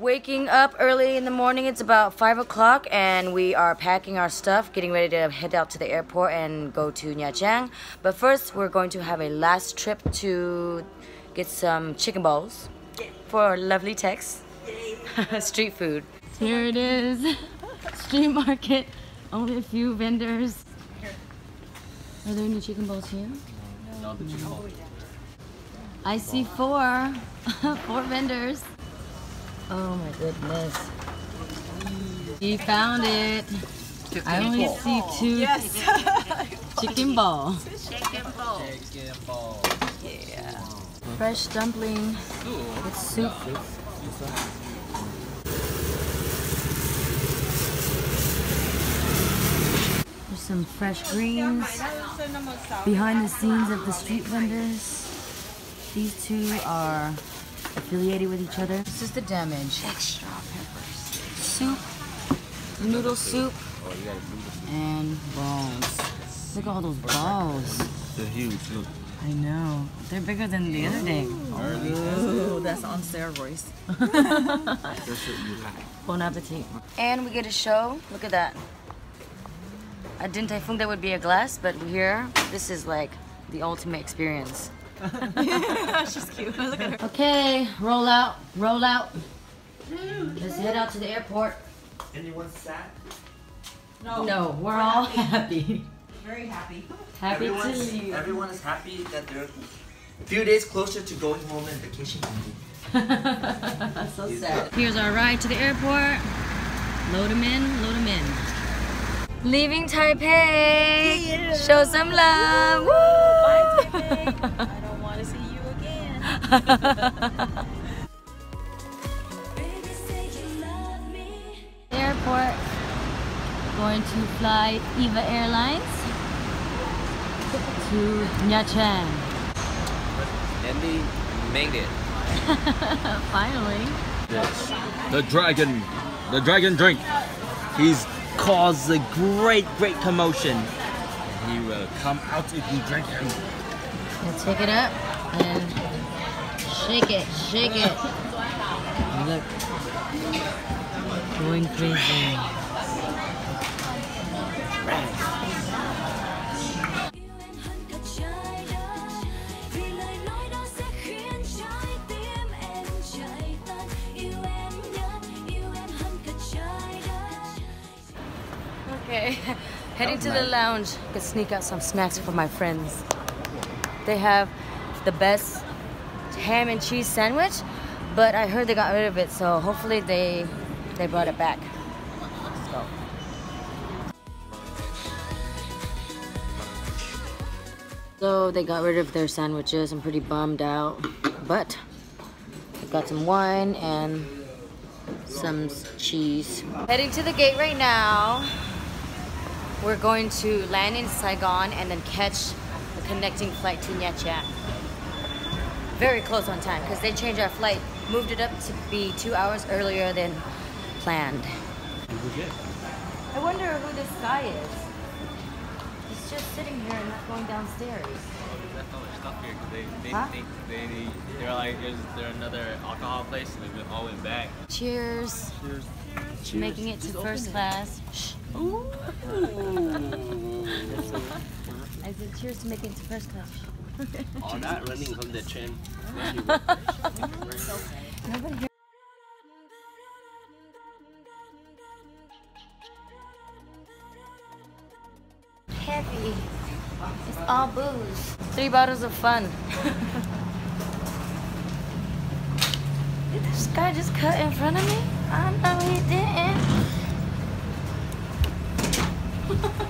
Waking up early in the morning, it's about 5 o'clock, and we are packing our stuff, getting ready to head out to the airport and go to Nha Trang. But first, we're going to have a last trip to get some chicken balls for lovely Tex. Street food. Here it is. Street market. Only a few vendors. Are there any chicken balls here? No, the chicken balls. I see four. four vendors. Oh my goodness. He found it. I only see two Yes. chicken ball. Chicken bowl. Chicken balls. Yeah. Fresh dumpling Ooh. with soup. There's some fresh greens. Behind the scenes of the street vendors. These two are affiliated with each other. This is the damage. Extra peppers. Soup, noodle soup, Oh, you gotta and balls. Look at all those balls. They're huge. Look. I know. They're bigger than the other day. Ooh, that's on steroids. That's what you like. Bon appetit. And we get a show. Look at that. I didn't I think that would be a glass, but here, this is like the ultimate experience. She's cute. Look at her. Okay, roll out, roll out. Let's head out to the airport. Anyone sad? No, No, we're all happy. Very happy. Happy to leave. everyone is happy that they're a few days closer to going home and vacation. so sad. Here's our ride to the airport. Load them in, load them in. Leaving Taipei. Show some love. Bye, Woo! Taipei. Airport. Going to fly Eva Airlines to Nha Trang. Andy made it. Finally. Yes. The dragon. The dragon drink. He's caused a great, great commotion. And he will come out if you drink him. Now take it up and shake it, shake it. Look. Going crazy. Okay, heading to the lounge. Could sneak out some snacks for my friends. They have the best ham and cheese sandwich, but I heard they got rid of it, so hopefully they they brought it back. Let's go. So they got rid of their sandwiches. I'm pretty bummed out, but I got some wine and some cheese. Heading to the gate right now. We're going to land in Saigon and then catch the connecting flight to Nha Trang. Very close on time because they changed our flight, moved it up to be two hours earlier than planned. I wonder who this guy is. He's just sitting here and not going downstairs. Oh that's all their stuff here 'cause they, they Huh? think they, they're like, is there another alcohol place? And they went all went back. Cheers. Cheers. Making it to first class. Shh. I said cheers to making it to first class. Or not running from the train. Heavy. It's all booze. Three bottles of fun. Did this guy just cut in front of me? I know he didn't.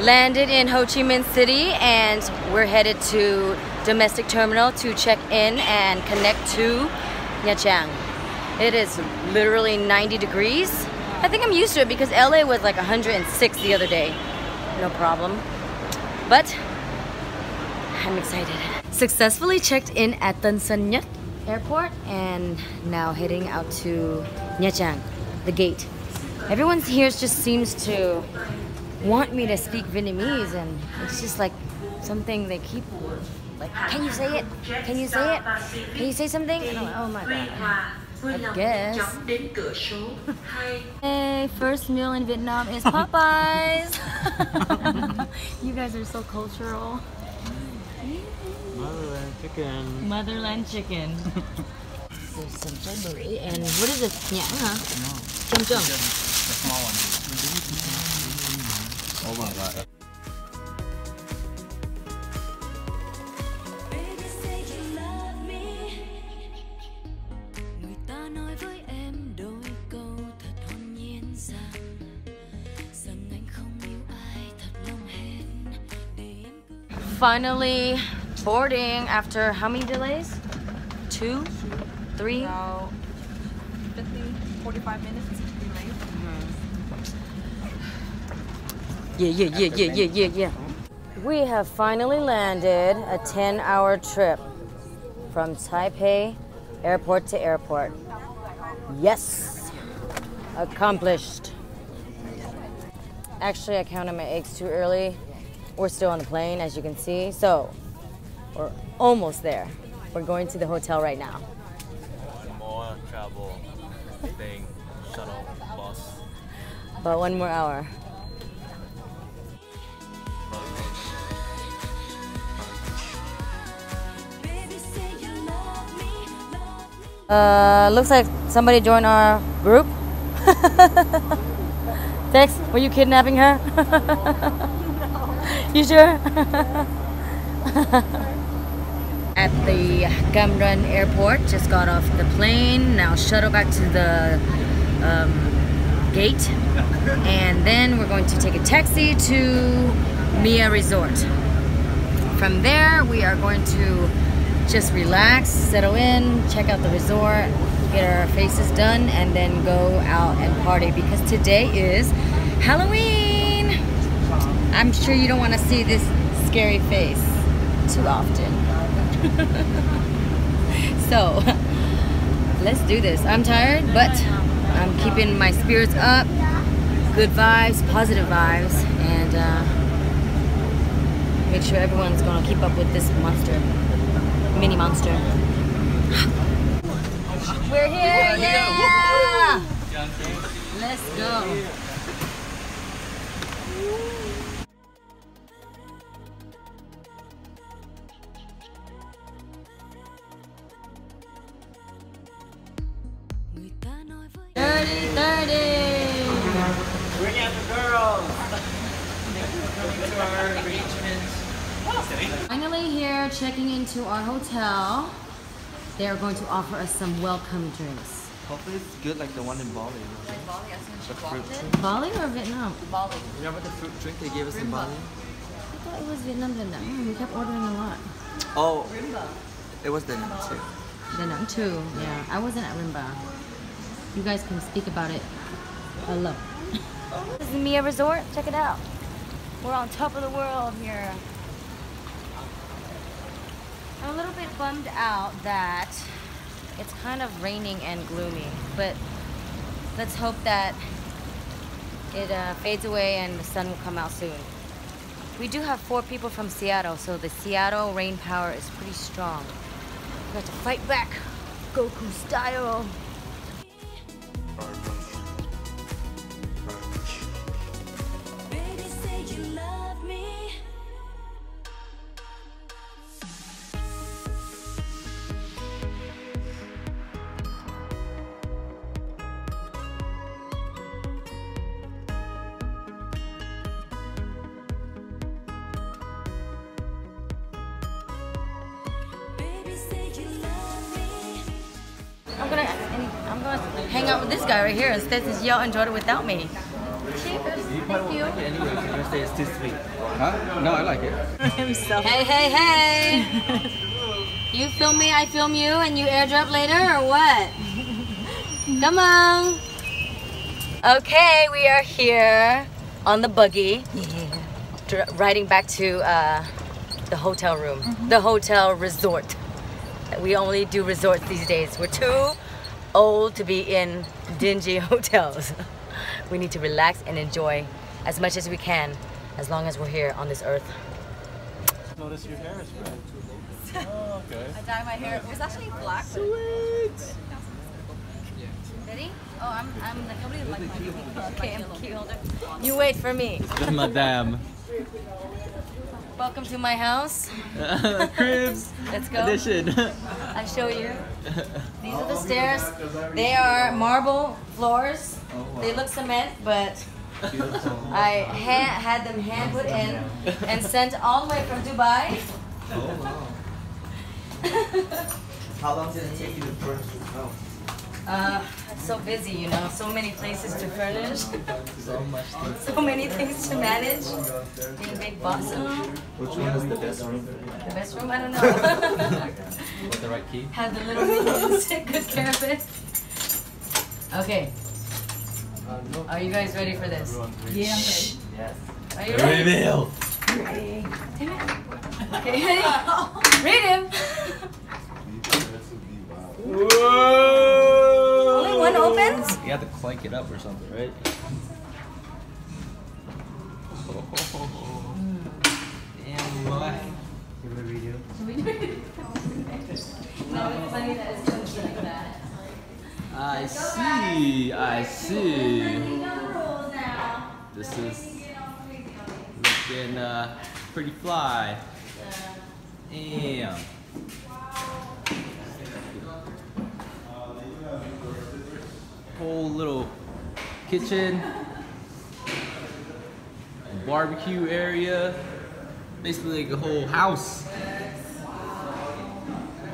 Landed in Ho Chi Minh City and we're headed to domestic terminal to check in and connect to Nha Trang. It is literally 90 degrees. I think I'm used to it because LA was like 106 the other day. No problem. But I'm excited. Successfully checked in at Tân Sơn Nhất Airport and now heading out to Nha Trang, the gate. Everyone here just seems to want me to speak Vietnamese and it's just like something they keep like can you say it? Can you say it? Can you say something? Oh, oh my god. I guess. Hey, first meal in Vietnam is Popeyes. you guys are so cultural. Motherland chicken. Motherland chicken. There's some strawberry and what is this? Nhãn hả? Chum chum. The small one. Oh my god. Baby say you love me Người ta nói với em đôi câu thật hồn nhiên rằng Rằng anh không yêu ai thật lòng hẹn Để em cứ Finally boarding after how many delays? Two? Three? About 50, 45 minutes Yeah, yeah, yeah, yeah, yeah, yeah, yeah. We have finally landed a 10 hour trip from Taipei airport to airport. Yes! Accomplished. Actually, I counted my eggs too early. We're still on the plane, as you can see. So, we're almost there. We're going to the hotel right now. One more travel thing, shuttle, bus. About one more hour. Uh, looks like somebody joined our group. Tex, were you kidnapping her? you sure? At the Cam Ranh airport, just got off the plane. Now shuttle back to the um, gate, and then we're going to take a taxi to Mia Resort. From there, we are going to just relax, settle in, check out the resort, get our faces done, and then go out and party because today is Halloween. I'm sure you don't want to see this scary face too often. so, let's do this. I'm tired, but I'm keeping my spirits up, good vibes, positive vibes, and uh, make sure everyone's gonna keep up with this monster, mini monster. We're here, yeah! Let's go. Checking into our hotel. They are going to offer us some welcome drinks. Hopefully it's good like the one in Bali. The fruit drink. Bali or Vietnam? Bali. You remember the fruit drink they gave us in Bali? I thought it was Vietnam, Vietnam. Hmm, we kept ordering a lot. Oh, it was Vietnam too. Vietnam too, yeah. I wasn't at Rimba. You guys can speak about it below. this is the Mia Resort. Check it out. We're on top of the world here. I'm a little bit bummed out that it's kind of raining and gloomy, but let's hope that it uh, fades away and the sun will come out soon. We do have four people from Seattle, so the Seattle rain power is pretty strong. We have to fight back, Goku style. Hang out with this guy right here instead since y'all enjoyed it without me. Cheers. You probably won't like anyway. You're gonna say it's too sweet. Huh? No, I like it. Himself. Hey, hey, hey! you film me, I film you, and you airdrop later, or what? Come on! Okay, we are here on the buggy, dr- riding back to uh, the hotel room, the hotel resort. We only do resorts these days. We're too old to be in dingy hotels. we need to relax and enjoy as much as we can, as long as we're here on this earth. Notice your hair is red. Oh, okay. I dyed my hair. It was actually black. but- Ready? Oh, I'm, I'm like, nobody liked my key. Okay, I'm key holder. You wait for me. Madame. Welcome to my house. Cribs Let's go. edition. I show you. These are the stairs. They are marble floors. They look cement, but I ha- had them hand put in and sent all the way from Dubai. Oh, wow. How long did it take you to furnish this house? Oh. Uh, so busy, you know, so many places to furnish, so many things to manage. Being big boss. Which one is the best room? The best room, I don't know. With the right key. Have the little minions take good care of it. Okay. Are you guys ready for this? Yeah, I'm ready. Are you ready? Reveal. Ready. Okay, ready? Read him. Only one opens? You have to clank it up or something, right? Damn, boy. Give it a video. No, it's funny that it's like that. I see. I see. This is looking uh, pretty fly. Damn. Whole little kitchen, barbecue area, basically like a whole house.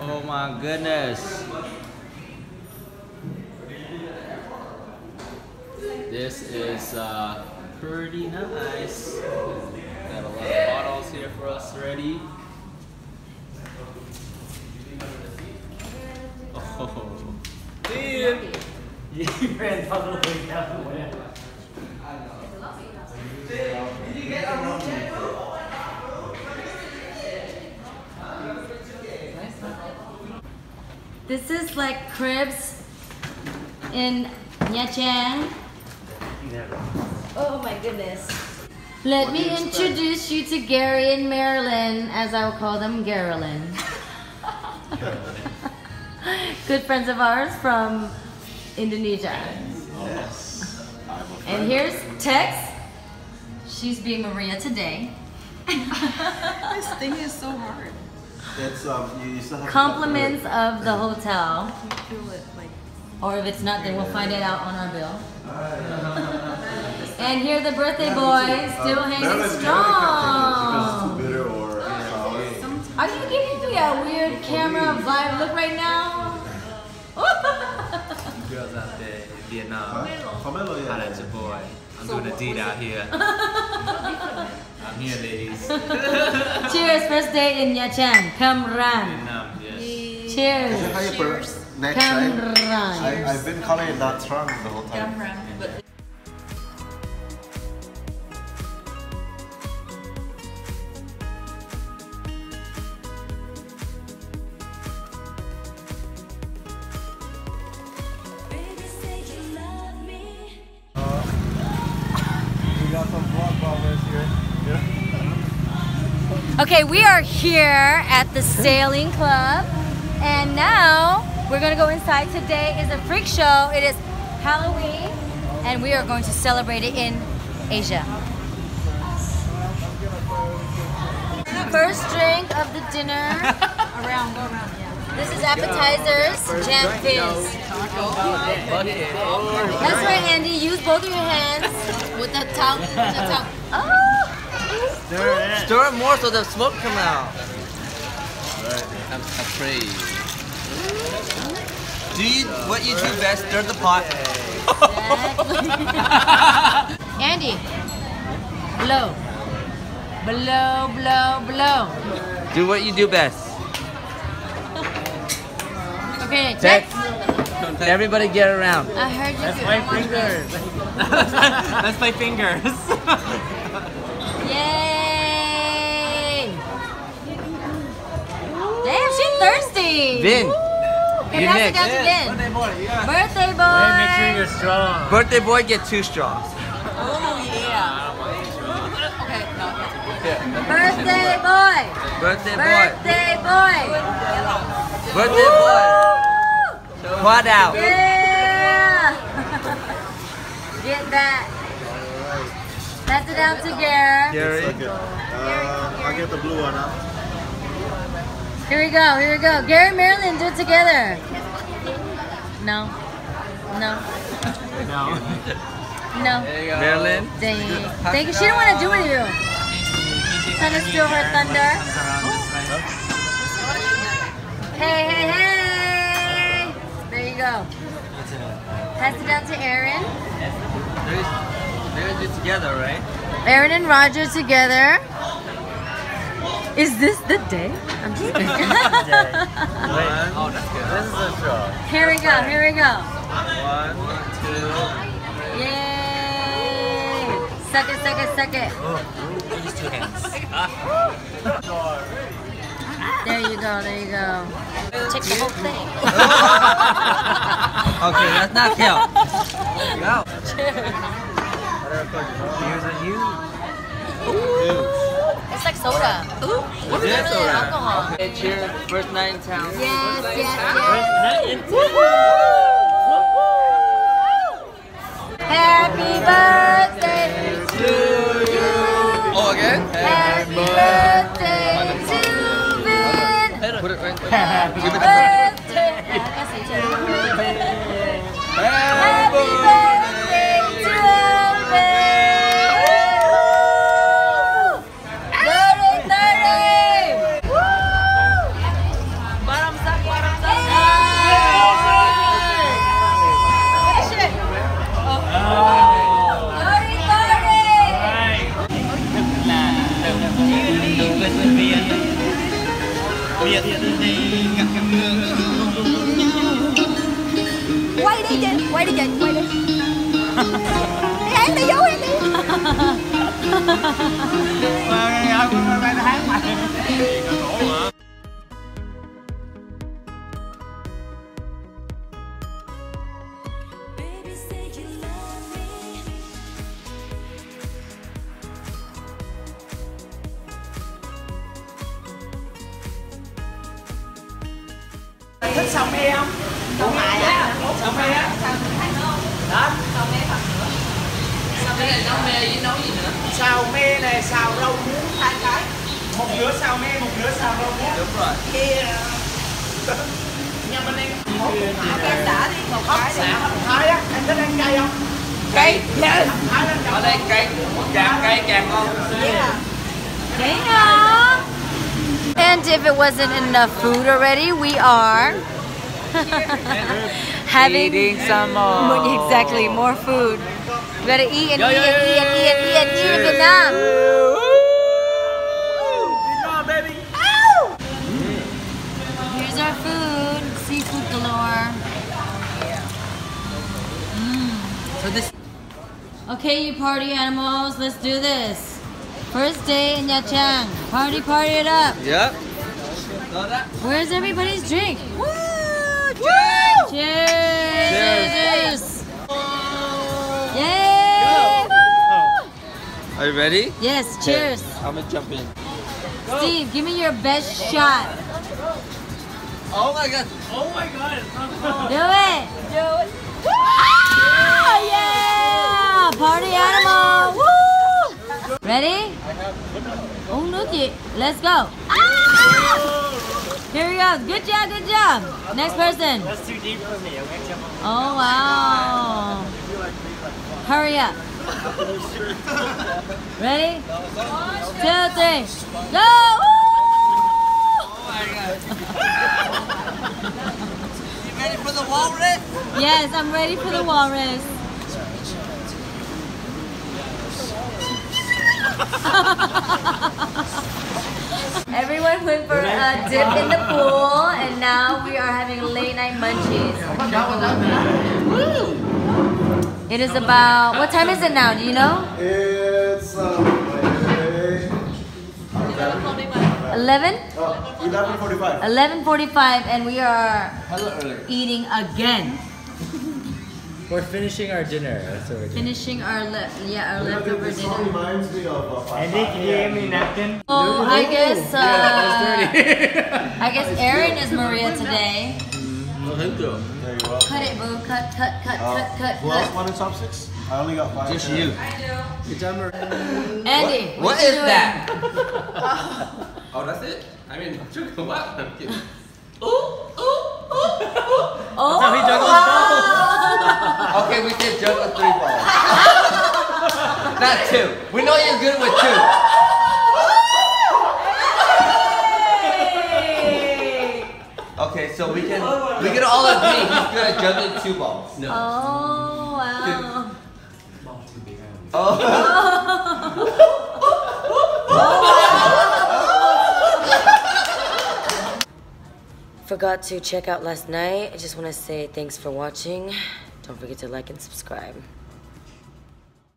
Oh my goodness. This is uh, pretty nice. Got a lot of bottles here for us already. You ran all the way down the way. This is like cribs in Nha Trang. Oh my goodness. Let me introduce you to Gary and Marilyn, as I will call them, Garolyn. Good friends of ours from Indonesia. Yes. And here's Tex. She's being Maria today. This thing is so hard. It's um, you still have to Compliments of the hotel. It like. Or if it's not, then we'll find it out on our bill. and here the birthday boy still hanging strong. bitter or sour. Are you giving me a weird camera vibe look right now? Girls out there in Vietnam. Pomelo, Holla yeah. at your boy. I'm doing a deed out here. I'm here, ladies. Cheers, first day in Nha Trang. Come run. Vietnam, yes. Cheers. How you next Come time? run. I, I've been calling it that term the whole time. But Baby, Okay, we are here at the sailing club, and now we're gonna go inside. Today is a freak show. It is Halloween, and we are going to celebrate it in Asia. First drink of the dinner. around, go around, yeah. This is appetizers, jam fizz. That's right, Andy. Use both of your hands with the tongue. With the tongue. Oh. Stir it more so the smoke come out. I'm afraid. Do you what you do best? Stir the pot. Andy, Blow. Blow, blow, blow. Do what you do best. Okay, Tex. Tex. Everybody get around. I heard you. That's do- my I want fingers. That's my fingers. thirsty. Vin, Okay, you pass it next. down to Vin. Birthday boy. Hey, make sure you're strong. birthday boy, get two straws. Oh yeah. Okay. Birthday boy. Birthday boy. Birthday boy. Birthday boy. Quad out. Yeah. Get that. Pass it down to Gare. Gary. Uh, I get the blue one now. Here we go. Here we go. Gary and Marilyn, do it together. No. No. No. No. Marilyn. Dang. Thank you. She didn't want to do it with you. Trying to steal her thunder. Hey, hey, hey! There you go. Pass it down to Aaron. They're, they're together, right? Aaron and Roger together. Is this the day? I'm just kidding. Oh, that's good. This is a straw. here we go. Here we go. One, two. Yay! Suck it, suck it, suck it. Use two hands. There you go. There you go. Take the whole thing. Okay, that's not count. Go. Here's a you. It's like soda. Ooh, It is soda. alcohol. Okay, cheers. First night in town. Yes, First night in yes, town. yes. Happy birthday to you. Oh, again? Happy birthday to Vin. Put it right there. Happy Give it to birthday. Nấu mê với nấu gì nữa? Xào mê này, xào rau muống hai cái. Một nửa xào mê, một nửa xào rau muống. Đúng rồi. Kia nhà mình ăn hấp xả đi một cái. Xả hấp thái á, anh thích ăn cay không? Cay. Yes. Ở đây cay, càng cay càng ngon. Damn. And if it wasn't enough food already, we are having Eating some more. Exactly more food. We gotta eat and eat and eat and eat and eat and eat in Vietnam. Here's our food, seafood galore. Mmm. So this Okay, you party animals, let's do this. First day in Nha Trang. Party, party it up. Yep. Where's everybody's drink? Woo! Cheers! Cheers! Yay! Are you ready? Yes, cheers. I'm gonna jump in. Steve, give me your best shot. Oh my god. Oh my God! Do it. Do it. Woo! Yeah! Party animal. Woo! Ready? Oh, look it. Let's go. Ah! Here we go. Good job, good job. Next person. That's too deep for me. Okay, Oh, wow. Hurry up. Ready? Two, three. Go! You ready for the walrus? Yes, I'm ready for the walrus. Everyone went for a dip in the pool, and now we are having late night munchies. It is about what time is it now? Do you know? It's um, wait, 11? oh, 11:45. 11:45, and we are eating again. We're finishing our dinner. That's what we're doing. Finishing our le- yeah our leftover This song dinner. reminds me of uh, five- Andy, can you give me napkin? Oh, I guess uh, Yeah, I guess Aaron is Maria today. There you go. Cut it, boo. Cut, cut, cut, Uh, cut, cut, who else cut. wanted top six? I only got five. Just you. I Andy, What you is doing? that? oh, that's it? I mean, what? I'm kidding. Oh, how he juggles wow. Okay, we did juggle three balls. Not two. We know you're good with two. Okay, so we can we can all agree he's good at juggling two balls. No. Oh, wow. Oh. Forgot to check out last night. I just want to say thanks for watching. Don't forget to like and subscribe.